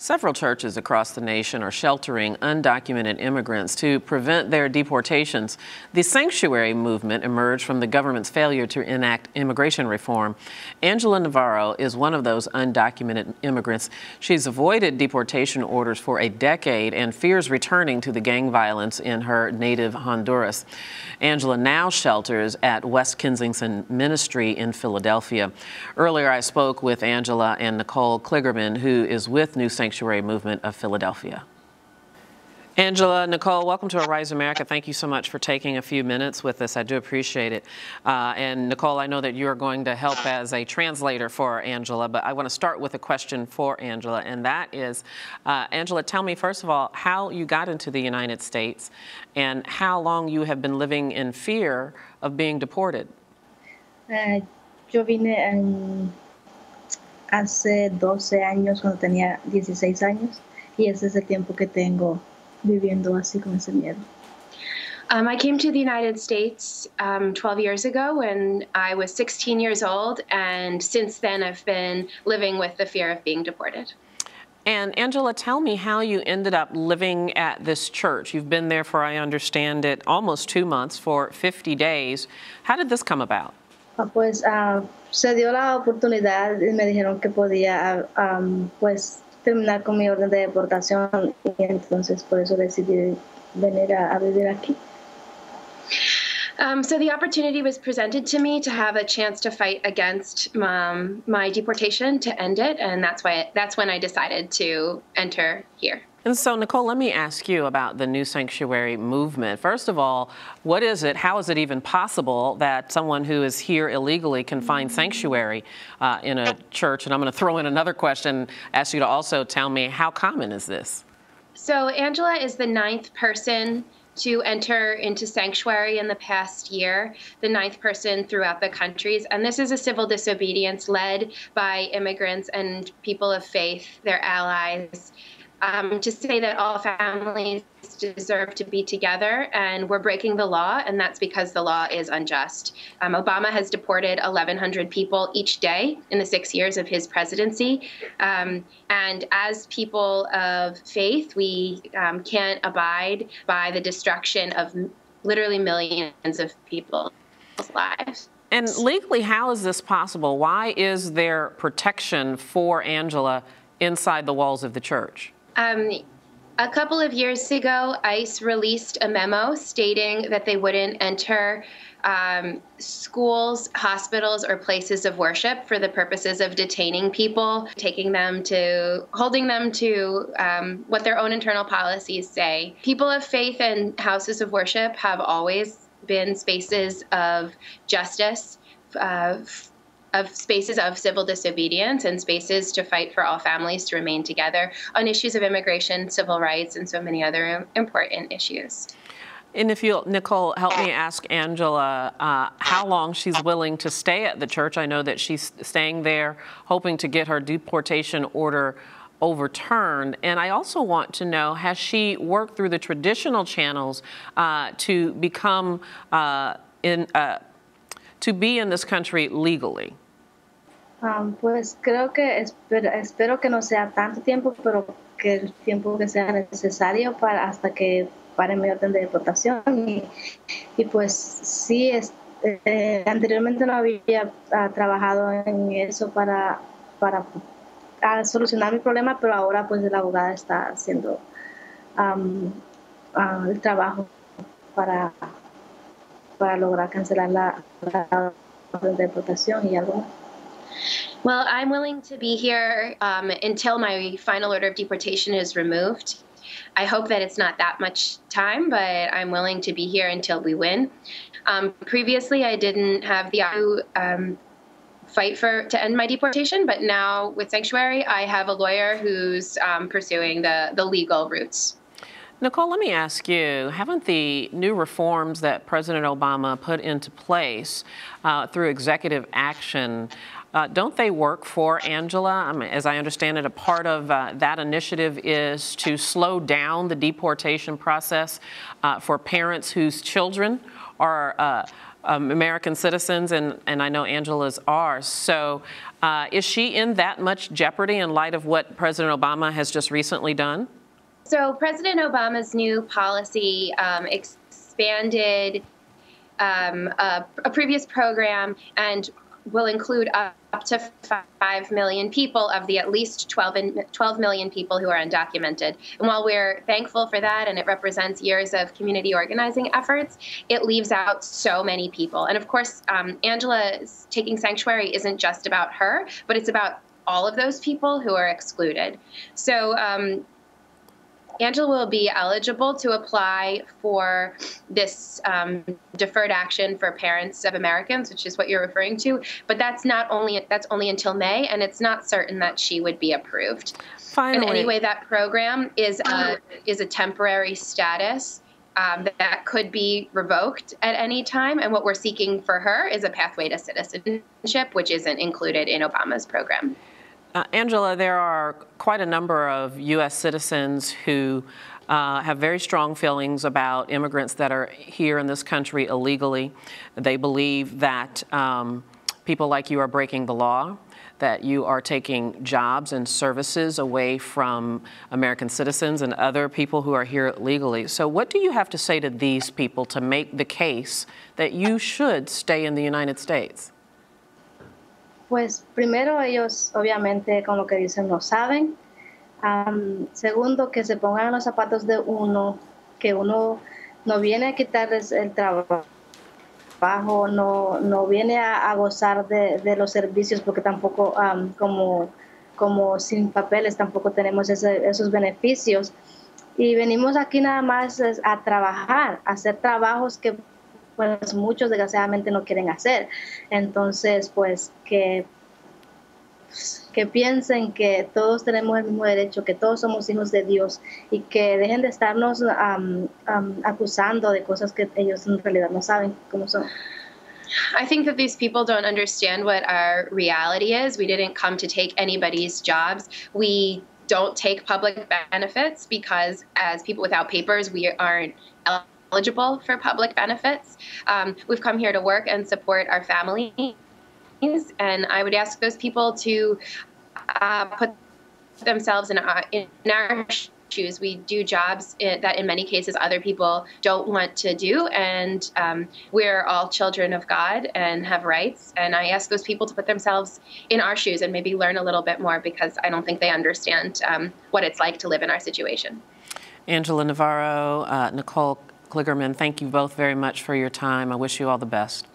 Several churches across the nation are sheltering undocumented immigrants to prevent their deportations. The sanctuary movement emerged from the government's failure to enact immigration reform. Angela Navarro is one of those undocumented immigrants. She's avoided deportation orders for a decade and fears returning to the gang violence in her native Honduras. Angela now shelters at West Kensington Ministry in Philadelphia. Earlier, I spoke with Angela and Nicole Kligerman, who is with New Sanctuary Sanctuary Movement of Philadelphia. Angela, Nicole, welcome to Arise America. Thank you so much for taking a few minutes with us. I do appreciate it. Uh, and Nicole, I know that you're going to help as a translator for Angela, but I want to start with a question for Angela, and that is, uh, Angela, tell me first of all how you got into the United States and how long you have been living in fear of being deported. Uh, yo vine en hace 12 años cuando tenía 16 años y ese es el tiempo que tengo viviendo así con ese miedo. Um, I came to the United States um, 12 years ago when I was 16 years old, and since then I've been living with the fear of being deported. And Angela, tell me how you ended up living at this church. You've been there for, I understand it, almost two months, for 50 days. How did this come about? Pues uh, se dio la oportunidad y me dijeron que podía um, pues terminar con mi orden de deportación y entonces por eso decidí venir a, a vivir aquí. Um, so the opportunity was presented to me to have a chance to fight against um, my deportation to end it, and that's why that's when I decided to enter here. And so, Nicole, let me ask you about the New Sanctuary movement. First of all, what is it? How is it even possible that someone who is here illegally can find sanctuary uh, in a church? And I'm going to throw in another question, ask you to also tell me how common is this? So, Angela is the ninth person to enter into sanctuary in the past year, the ninth person throughout the countries. And this is a civil disobedience led by immigrants and people of faith, their allies um, to say that all families deserve to be together and we're breaking the law, and that's because the law is unjust. Um, Obama has deported 1,100 people each day in the six years of his presidency. Um, and as people of faith, we um, can't abide by the destruction of literally millions of people's lives. And legally, how is this possible? Why is there protection for Angela inside the walls of the church? Um, a couple of years ago, ICE released a memo stating that they wouldn't enter um, schools, hospitals, or places of worship for the purposes of detaining people, taking them to, holding them to um, what their own internal policies say. People of faith and houses of worship have always been spaces of justice. Uh, of spaces of civil disobedience and spaces to fight for all families to remain together on issues of immigration, civil rights, and so many other important issues. And if you, Nicole, help me ask Angela uh, how long she's willing to stay at the church. I know that she's staying there, hoping to get her deportation order overturned. And I also want to know has she worked through the traditional channels uh, to become uh, in uh, to be in this country legally? Um, pues creo que espero, espero, que no sea tanto tiempo, pero que el tiempo que sea necesario para hasta que pare mi orden de deportación. Y, y pues sí, es, eh, anteriormente no había uh, trabajado en eso para, para uh, solucionar mi problema, pero ahora pues la abogada está haciendo um, el trabajo para para lograr cancelar la, la deportación y algo Well, I'm willing to be here um, until my final order of deportation is removed. I hope that it's not that much time, but I'm willing to be here until we win. Um, previously, I didn't have the um, fight for to end my deportation, but now with Sanctuary, I have a lawyer who's um, pursuing the the legal routes. Nicole, let me ask you, haven't the new reforms that President Obama put into place uh, through executive action, uh, don't they work for Angela? I mean, as I understand it, a part of uh, that initiative is to slow down the deportation process uh, for parents whose children are uh, um, American citizens, and, and I know Angela's are. So, uh, is she in that much jeopardy in light of what President Obama has just recently done? So, President Obama's new policy um, expanded um, a, a, previous program and will include up, to 5 million people of the at least 12, in, 12 million people who are undocumented. And while we're thankful for that and it represents years of community organizing efforts, it leaves out so many people. And of course, um, Angela's taking sanctuary isn't just about her, but it's about all of those people who are excluded. So um, Angela will be eligible to apply for this um, deferred action for parents of Americans, which is what you're referring to. But that's not only that's only until May, and it's not certain that she would be approved. Finally, and anyway, that program is a is a temporary status. Um, that could be revoked at any time. And what we're seeking for her is a pathway to citizenship, which isn't included in Obama's program. Uh, Angela, there are quite a number of U.S. citizens who uh, have very strong feelings about immigrants that are here in this country illegally. They believe that um, people like you are breaking the law, that you are taking jobs and services away from American citizens and other people who are here legally. So, what do you have to say to these people to make the case that you should stay in the United States? Pues primero ellos obviamente con lo que dicen no saben. segundo, que se pongan los zapatos de uno, que uno no viene a quitarles el trabajo, no, no viene a, gozar de, los servicios porque tampoco como, como sin papeles tampoco tenemos esos beneficios. Y venimos aquí nada más a trabajar, a hacer trabajos que pues muchos desgraciadamente no quieren hacer. Entonces, pues que, que piensen que todos tenemos el mismo derecho, que todos somos hijos de Dios y que dejen de estarnos acusando de cosas que ellos en realidad no saben cómo son. I think that these people don't understand what our reality is. We didn't come to take anybody's jobs. We don't take public benefits because, as people without papers, we aren't eligible for public benefits. Um, we've come here to work and support our families, and I would ask those people to uh, put themselves in our, in our shoes. We do jobs in, that in many cases other people don't want to do, and um, we're all children of God and have rights. And I ask those people to put themselves in our shoes and maybe learn a little bit more because I don't think they understand um, what it's like to live in our situation. Angela Navarro, uh, Nicole Kligerman, thank you both very much for your time. I wish you all the best.